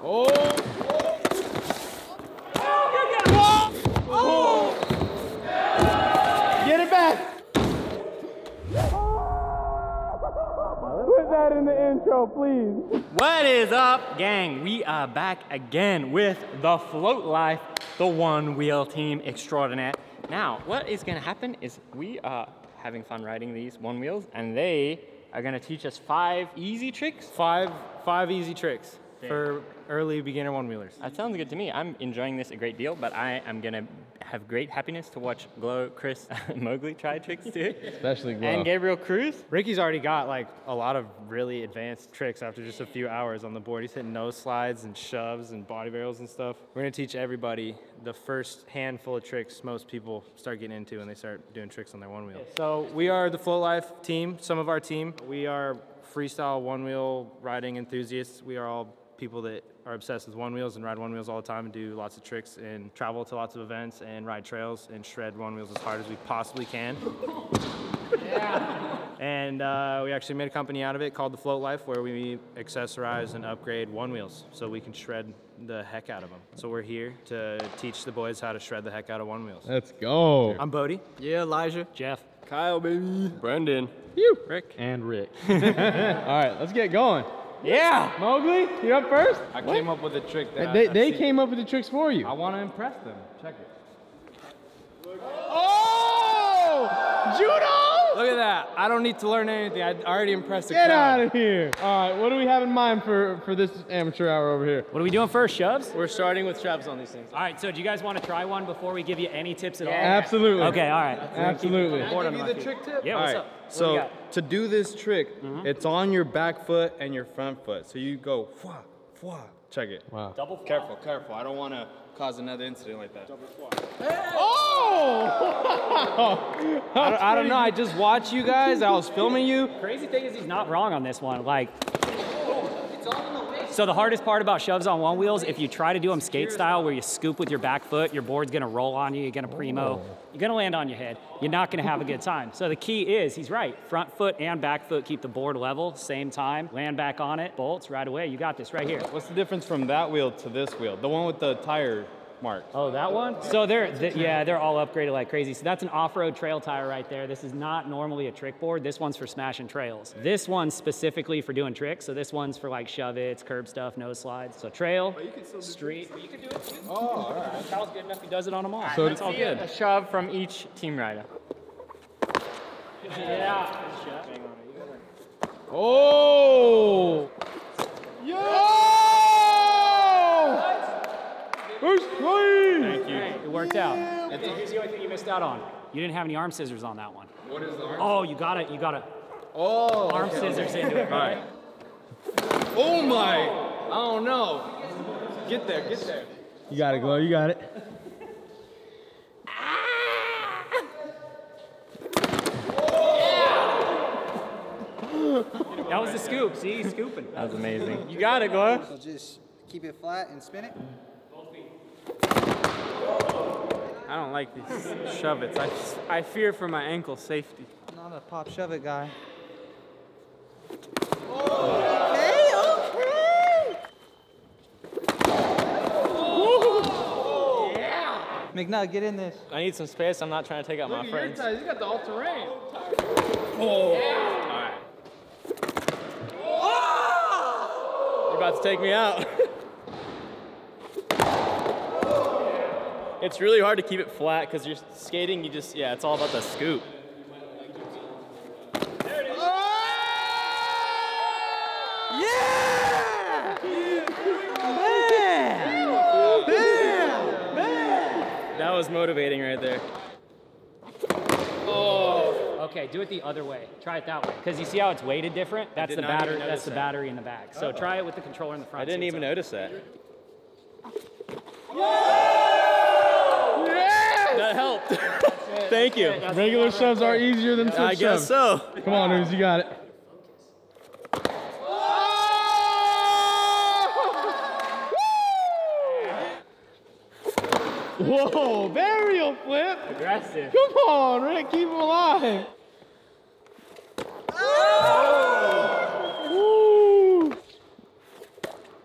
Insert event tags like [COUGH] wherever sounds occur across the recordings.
Get it back. Put that in the intro, please. What is up, gang? We are back again with the Float Life, the one wheel team extraordinaire. Now, what is gonna happen is we are having fun riding these one wheels, and they are gonna teach us five easy tricks. Five, five easy tricks for early beginner one wheelers. That sounds good to me. I'm enjoying this a great deal, but I am gonna have great happiness to watch Glow, Chris, [LAUGHS] Mowgli try tricks too, Especially Glow. and Gabriel Cruz. Ricky's already got like a lot of really advanced tricks after just a few hours on the board. He's hitting nose slides and shoves and body varials and stuff. We're gonna teach everybody the first handful of tricks most people start getting into when they start doing tricks on their one wheel. So we are the Float Life team, some of our team. We are freestyle one wheel riding enthusiasts. We are all people that are obsessed with one wheels and ride one wheels all the time and do lots of tricks and travel to lots of events and ride trails and shred one wheels as hard as we possibly can. yeah. And uh, we actually made a company out of it called the Float Life, where we accessorize and upgrade one wheels so we can shred the heck out of them. So we're here to teach the boys how to shred the heck out of one wheels. Let's go. I'm Bodie. Yeah, Elijah. Jeff. Kyle, baby. Brendan. You. Rick. And Rick. [LAUGHS] All right, let's get going. Yeah! Mowgli, you're up first. I came up with a trick that They, I, they I see. came up with the tricks for you. I want to impress them. Check it. Oh! Judo! Look at that. I don't need to learn anything. I already impressed the Get crowd. out of here. All right, what do we have in mind for, for this amateur hour over here? What are we doing first, shoves? We're starting with shoves on these things. All right, so do you guys want to try one before we give you any tips at all? Absolutely. Okay, all right. Absolutely. Can I give you the trick tip? Yeah, All what's right, up? What so you got? To do this trick, mm-hmm. it's on your back foot and your front foot. So you go, fwa, fwa. Check it. Wow. Double. Careful, careful. I don't want to cause another incident like that. Oh! [LAUGHS] I don't, I don't know. I just watched you guys. I was filming you. Crazy thing is he's not wrong on this one. Like, so the hardest part about shoves on one wheels, if you try to do them skate style where you scoop with your back foot, your board's gonna roll on you, you're gonna primo, oh. you're gonna land on your head. You're not gonna have a good time. So the key is, he's right, front foot and back foot keep the board level, same time, land back on it, bolts right away. You got this right here. What's the difference from that wheel to this wheel? The one with the tire mark. Oh, that one? So they're, th- yeah, they're all upgraded like crazy. So that's an off-road trail tire right there. This is not normally a trick board. This one's for smashing trails. This one's specifically for doing tricks. So this one's for like shove-its, curb stuff, no slides. So trail, street. You can do it too. Oh, all right. Kyle's good enough. He does it on them all. So That's all good. A shove from each team rider. Yeah. Oh! Yo! Who's clean? Thank you. It worked out. Here's the only thing you missed out on. You didn't have any arm scissors on that one. What is the arm? Oh, you got it. You got it. Oh. arm scissors into it. Right? Oh my! I don't know. Get there, get there. You got it, Glow. You got it. Ah! That was the scoop. See, he's scooping. That was amazing. You got it, Glow. So just keep it flat and spin it. I don't like these shove its. I, I fear for my ankle safety. Not a pop shove it guy. Okay, okay. Yeah. McNutt, get in this. I need some space. I'm not trying to take out my friends. You got the all terrain. Oh. You're about to take me out. [LAUGHS] it's really hard to keep it flat because you're skating. You just yeah, it's all about the scoop. Yeah! Bam! Bam! Bam! That was motivating right there. Oh. Okay, do it the other way. Try it that way. Because you see how it's weighted different? That's the battery. That's notice the that. battery in the back. So oh. try it with the controller in the front. I didn't even what's notice that. That helped. [LAUGHS] Thank you. Regular subs are easier than switch I guess so. Come on, Ooze, you got it. [LAUGHS] Whoa, varial flip. Aggressive. Come on, Rick, keep him alive. Oh.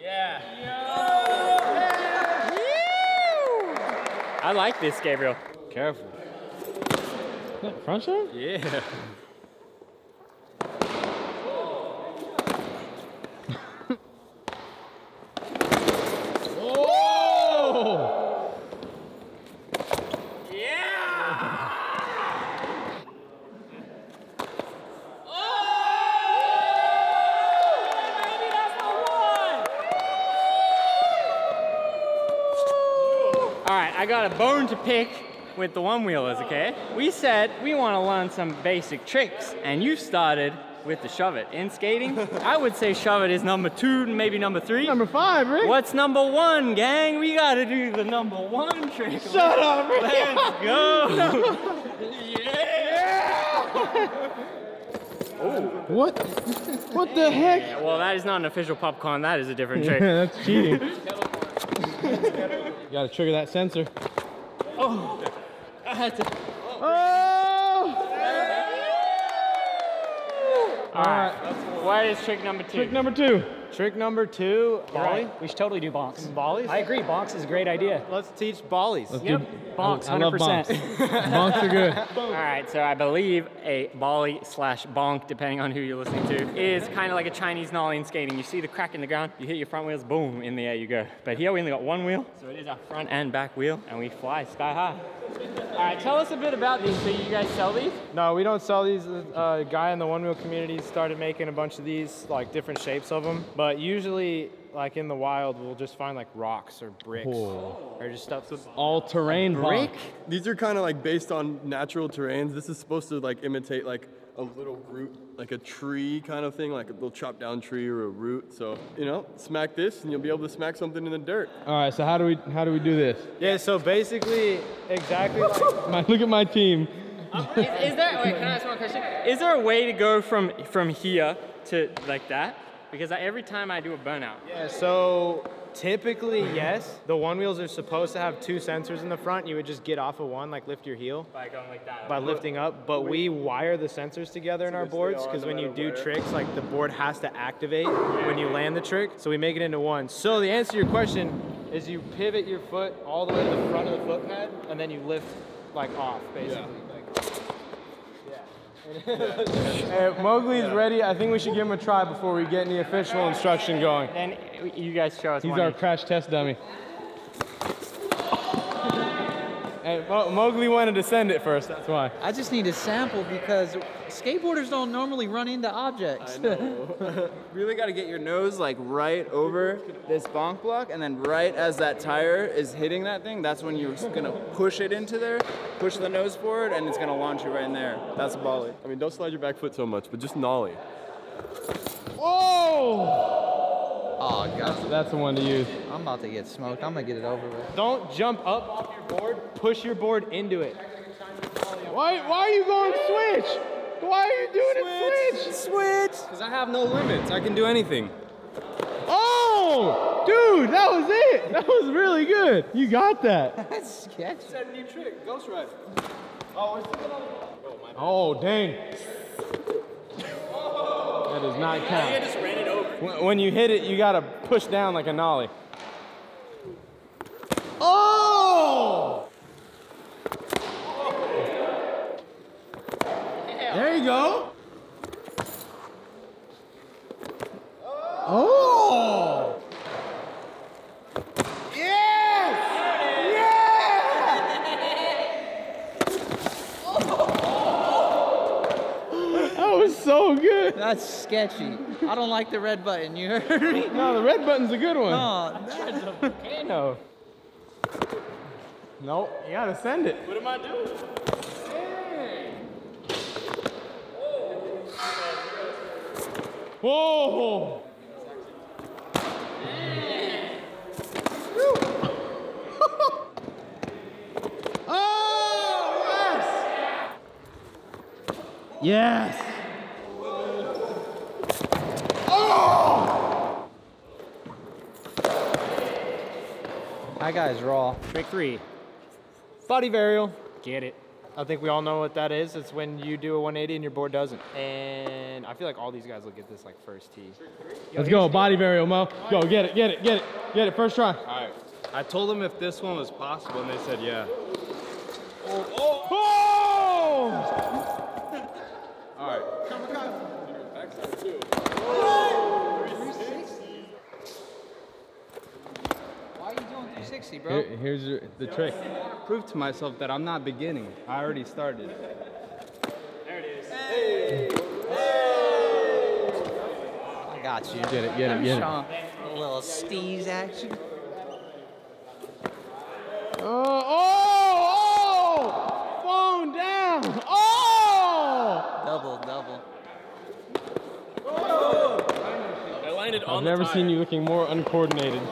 Yeah. Yeah. I like this, Gabriel. Careful. Front shove? Yeah. Oh! [LAUGHS] All right, I got a bone to pick with the one wheelers, okay? We said we want to learn some basic tricks, and you started with the shove it. In skating, I would say shove it is number two, maybe number three. Number five, Rick. What's number one, gang? We gotta do the number one trick. Shut up, Rick. Let's go. [LAUGHS] Yeah. Oh. What? What the heck? Yeah, well, that is not an official popcorn. That is a different [LAUGHS] trick. Yeah, that's cheating. [LAUGHS] you gotta trigger that sensor. Oh. I had to. Oh! All right. What is trick number two? Trick number two. Trick number two, All volley. right, we should totally do bonks. Volleys? I agree, bonks is a great idea. Uh, let's teach volleys. Let's Yep, do. bonks, I love 100%. bonks. [LAUGHS] bonks are good. [LAUGHS] All right, so I believe a volley slash bonk, depending on who you're listening to, is kind of like a Chinese nollie in skating. You see the crack in the ground, you hit your front wheels, boom, in the air you go. But here we only got one wheel, so it is our front and back wheel, and we fly sky high. All right, tell us a bit about these. So you guys sell these? No, we don't sell these. Uh, guy in the one wheel community started making a bunch of these, like different shapes of them. But usually, like in the wild, we'll just find like rocks or bricks or just stuff. All terrain bonk. These are kind of like based on natural terrains. This is supposed to like imitate like a little root, like a tree kind of thing, like a little chopped down tree or a root. So, you know, smack this and you'll be able to smack something in the dirt. All right, so how do we how do we do this? Yeah. So basically, exactly like [LAUGHS] My, look at my team. Is, is there? Wait, can I ask one question? Is there a way to go from from here to like that? Because I, every time I do a burnout, Yeah, so typically, [LAUGHS] yes. The one wheels are supposed to have two sensors in the front. You would just get off of one, like lift your heel by going like that. by lifting up. But we wire the sensors together in our boards because when you do tricks, like the board has to activate when you land the trick. So we make it into one. So the answer to your question is you pivot your foot all the way to the front of the foot pad and then you lift like off, basically. [LAUGHS] Hey, Mowgli's ready. I think we should give him a try before we get any official instruction going. Then you guys show us He's one. our each. crash test dummy. Hey, Mo- Mowgli wanted to send it first, that's why. I just need a sample because skateboarders don't normally run into objects. [LAUGHS] Really got to get your nose like right over this bonk block, and then right as that tire is hitting that thing, that's when you're gonna push it into there, push the nose forward, and it's gonna launch you right in there. That's a volley. I mean, don't slide your back foot so much, but just nollie. Whoa! Oh, God. That's the one to use. I'm about to get smoked. I'm going to get it over with. Don't jump up off your board, push your board into it. Why, why are you going switch? Why are you doing it switch? Switch! Because I have no limits. I can do anything. Oh! Dude, that was it! That was really good. You got that. [LAUGHS] That's sketchy. new trick, ghost ride. Oh, oh dang. That does not count. Just ran it over. When, you hit it, you gotta push down like a nollie. Oh! There you go. Oh! [LAUGHS] That was so good. That's sketchy. I don't like the red button. You heard [LAUGHS] me? No, the red button's a good one. Oh, No. Nope, you gotta send it. What am I doing? Whoa! [LAUGHS] oh, yes! Yes! That guy's raw. Trick three, body varial. Get it. I think we all know what that is. It's when you do a 180 and your board doesn't. And I feel like all these guys will get this like first tee. Let's go, body varial, Mo. Go, get it, get it, get it, get it, first try. All right. I told them if this one was possible, and they said yeah. Oh! All right. Why are you doing 360, bro? Here- here's your- the trick. Prove to myself that I'm not beginning. I already started. There it is. Hey. I got you. Get it, get it, get it. Sean, a little steez action. Oh, oh, oh! Phone down! Oh! Double, double. Oh! I landed on I've never seen you looking more uncoordinated.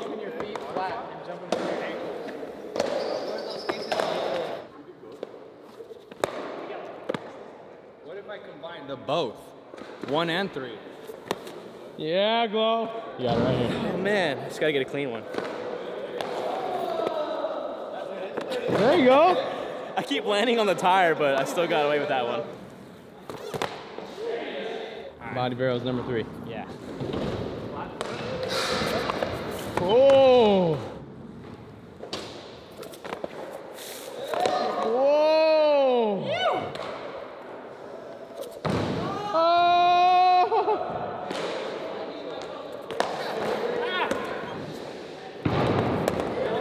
The both? One and three. Yeah, Glow. You got it right here. Oh man, just gotta get a clean one. There you go. I keep landing on the tire, but I still got away with that one. Body varials number three. Yeah. Oh! Whoa! Oh!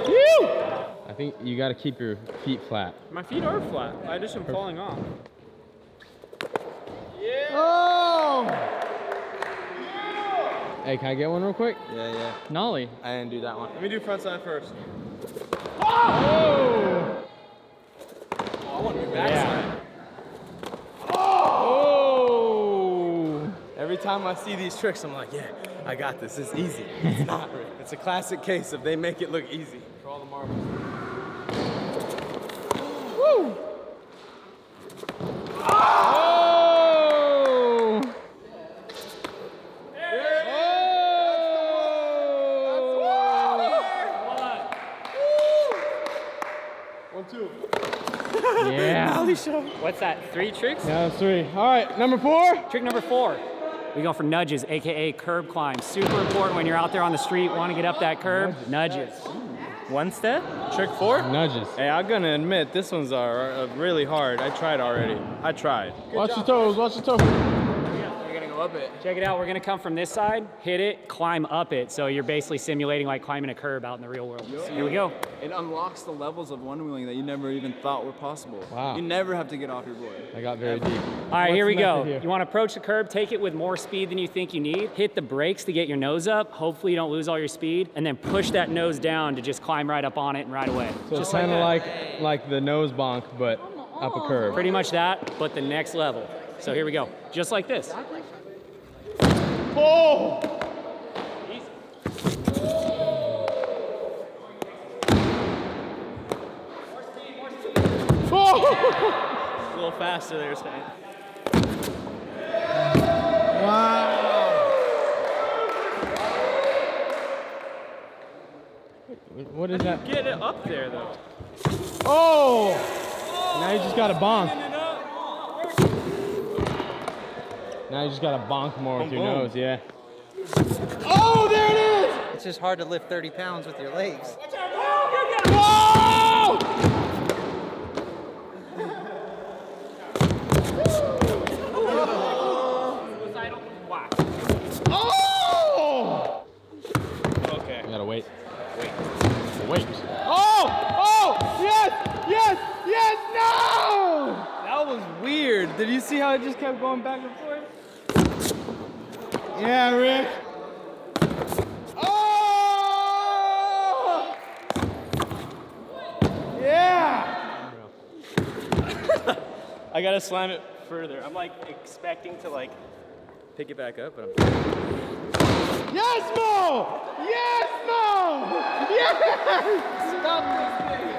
Phew! I think you got to keep your feet flat. My feet are flat. I just am falling off. Oh! Hey, can I get one real quick? Yeah, yeah. Nollie. I didn't do that one. Let me do front side first. Oh! I want to do Yeah. Oh! Every time I see these tricks, I'm like, yeah, I got this. It's easy. It's not. Rick. [LAUGHS] It's a classic case of they make it look easy. For all the marbles. Woo! Oh! One, two. Yeah. What's that? Three tricks? Yeah, that's three. All right, number four. Trick number four. We go for nudges, aka curb climb. Super important when you're out there on the street, want to get up that curb. Nudges. One step? Trick four? Nudges. Hey, I'm gonna admit this one's uh, really hard. I tried already. I tried. Watch your toes. Watch your toes. You're gonna go up it. Check it out. We're gonna come from this side, hit it, climb up it. So you're basically simulating like climbing a curb out in the real world. Here we go. It unlocks the levels of one wheeling that you never even thought were possible. Wow. You never have to get off your board. I got very deep. All right, here we go. here? You want to approach the curb, take it with more speed than you think you need. Hit the brakes to get your nose up. Hopefully you don't lose all your speed, and then push that nose down to just climb right up on it and right away. So it's just kind of like, like like the nose bonk, but up a curve. pretty much that, but the next level. So here we go, just like this. Oh! Oh! A little faster there, Stan. What is that? Get it up there though. Oh! Now you just got to bonk. Now you just got to bonk more with your boom. nose, yeah. Oh, there it is! It's just hard to lift 30 pounds with your legs. Oh! Oh! Okay. You gotta wait. Wait. Wait. Oh! Oh! Yes! Yes! Yes! No! That was weird. Did you see how it just kept going back and forth? Yeah, Rick. Oh! Yeah! I gotta slam it further. I'm like expecting to like pick it back up, but I'm Yes, Mo! Yes, Mo! Yes!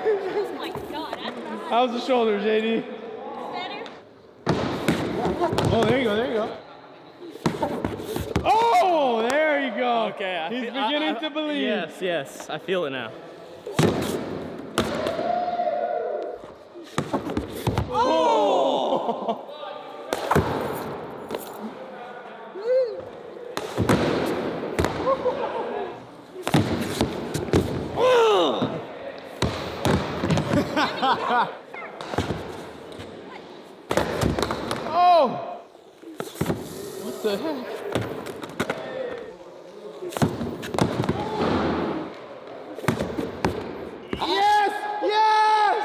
Oh my god, that's How's the shoulder, JD? Oh, there you go, there you go. Oh, there you go. okay. I He's feel- I- beginning I- to believe. Yes, yes, I feel it now. oh! What the heck? Yes! Yes!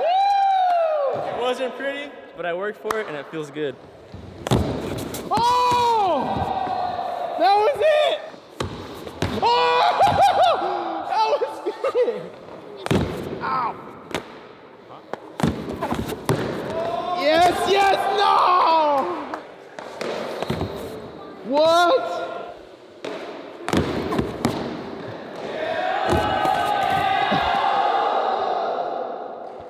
Woo! It wasn't pretty, but I worked for it and it feels good. Oh! That was it! Oh! That was it! Ow! Yes, yes, no! What?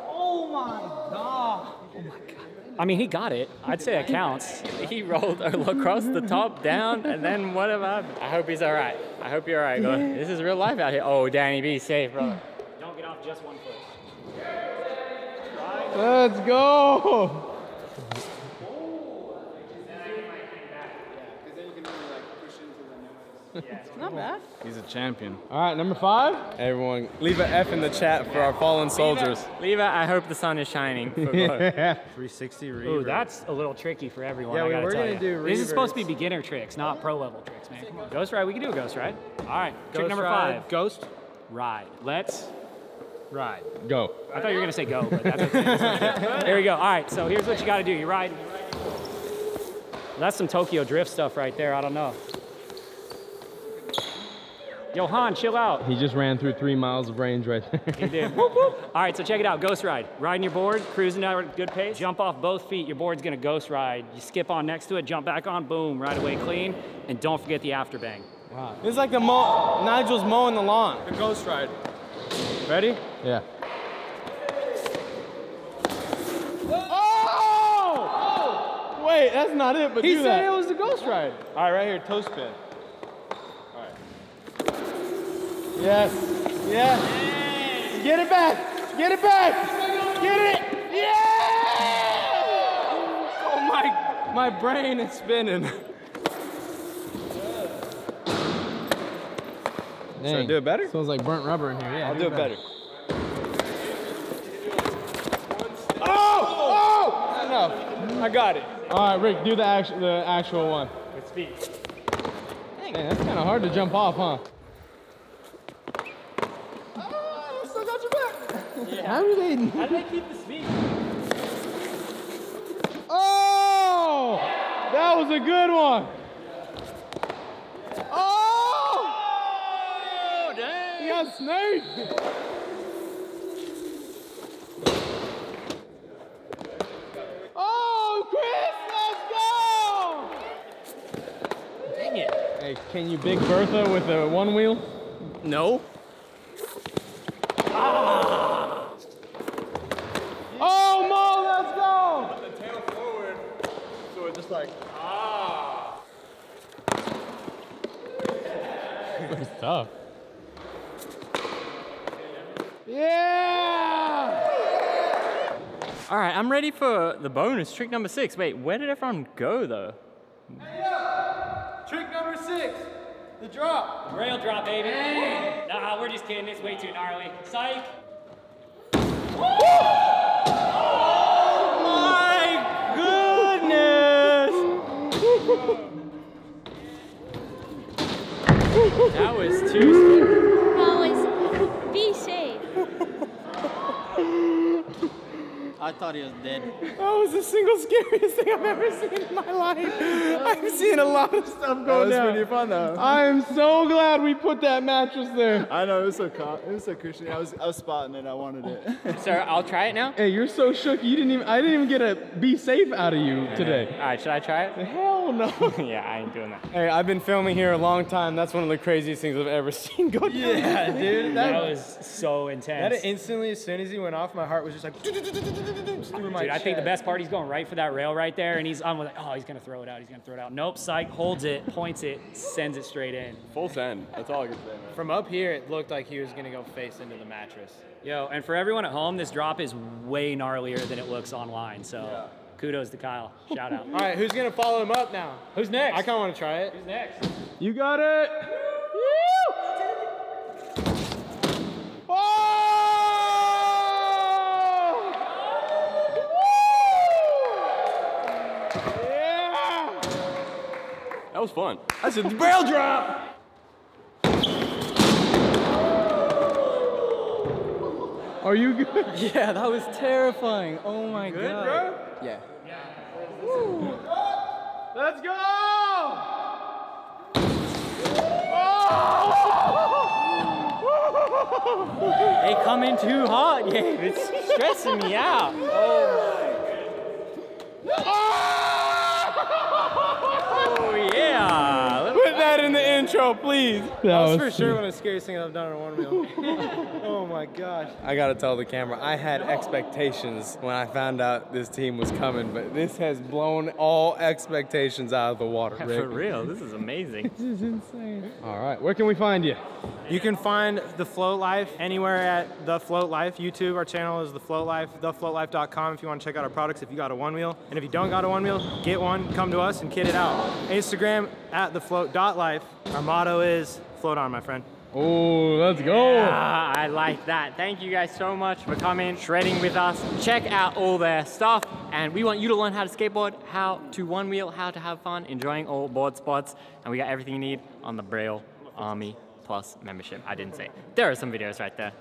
Oh my god. I mean, he got it. I'd say it counts. [LAUGHS] He rolled across the top down, and then what about? I hope he's all right. I hope you're all right. Go. This is real life out here. Oh, Danny, be safe, brother. Don't get off just one foot. Let's go! Not bad. He's a champion. All right, number five. Everyone, leave an F in the chat for our fallen soldiers. Leave it. I hope the sun is shining. For both. [LAUGHS] 360 revert. Ooh, that's a little tricky for everyone. Yeah, I we gotta were tell gonna ya. do This is supposed to be beginner tricks, not pro level tricks, man. Come on. Ghost ride, we can do a ghost ride. All right, trick number ride, five. Ghost Ride. Let's ride. Go. I thought you were gonna say go, but that's okay. [LAUGHS] There we go. All right, so here's what you gotta do. You ride. That's some Tokyo Drift stuff right there. I don't know. Johan, chill out. He just ran through three miles of range right there. He did. [LAUGHS] Whoop, whoop. All right, so check it out. Ghost ride. Riding your board, cruising at a good pace. Jump off both feet. Your board's gonna ghost ride. You skip on next to it, jump back on, boom, right away clean. And don't forget the after bang. This is like the mow, Nigel's mowing the lawn. The ghost ride. Ready? Yeah. Oh! Wait, that's not it, but He do said that. it was the ghost ride. All right, right here, toe spin. All right. Yes. Yes. Get it back. Get it back. Get it. Yeah! Oh my, my brain is spinning. Should I do it better? Smells like burnt rubber in here. Yeah. I'll do it better. Oh! Oh! Enough. I got it. All right, Rick, do the actual the actual one. Good speed. Dang, that's kind of hard to jump off, huh? How do they? How do they [LAUGHS] keep the speed? Oh! That was a good one. Oh! oh! dang! He got snaked. Oh, Chris, let's go! Dang it. Hey, can you big Bertha with a one wheel? No. Oh, Mo, let's go! The tail forward, so it's ah. It's tough. Yeah! All right, I'm ready for the bonus trick number six. Wait, where did everyone go though? Trick number six, the drop. The Braille drop, baby. Nah, we're just kidding. It's way too gnarly. Psych. That was too. Always [LAUGHS] be safe. I thought he was dead. That was the single scariest thing I've ever seen in my life. I've seen a lot of stuff go down. That was down. pretty fun though. I am so glad we put that mattress there. I know it was so calm. It was so cushiony. I was I was spotting it. I wanted it. [LAUGHS] Sir, I'll try it now. Hey, you're so shook. You didn't even. I didn't even get a be safe out of you today. All right, should I try it? Hell Oh, no. [LAUGHS] yeah, I ain't doing that. Hey, I've been filming here a long time. That's one of the craziest things I've ever [LAUGHS] seen go down. Yeah, dude. That That, was so intense. that instantly, as soon as he went off, my heart was just like just [LAUGHS] through my Dude, I think the best part, he's going right for that rail right there, and he's I'm like, oh, he's gonna throw it out. He's gonna throw it out. Nope, psych, holds it, points it, sends it straight in. Full send. That's all I can say, man. From up here, it looked like he was gonna go face into the mattress. Yo, and for everyone at home, this drop is way gnarlier than it looks online. So, kudos to Kyle. Shout out. [LAUGHS] All right, who's gonna follow him up now? Who's next? I kind of want to try it. Who's next? You got it. Oh! That was fun. That's a barrel drop. Are you good? [LAUGHS] Yeah, that was terrifying. Oh my god. Bro? Yeah. Let's go! They come in too hot, [LAUGHS] yeah. It's stressing me out. Oh yeah. Put that in the intro, please. That That's for sure one of the scariest things I've done on a one wheel. [LAUGHS] oh my gosh. I gotta tell the camera, I had expectations when I found out this team was coming, but this has blown all expectations out of the water. For real, this is amazing. [LAUGHS] This is insane. All right, where can we find you? You can find The Float Life anywhere at The Float Life. YouTube, our channel is The Float Life, thefloatlife.com if you want to check out our products if you got a one wheel. And if you don't got a one wheel, get one, come to us and kit it out. Instagram at thefloat.life. Our motto is float on, my friend. Oh, let's go. Ah, I like that. Thank you guys so much for coming, shredding with us. Check out all their stuff. And we want you to learn how to skateboard, how to one wheel, how to have fun, enjoying all board spots. And we got everything you need on the Braille Army Plus membership. I didn't say. There are some videos right there.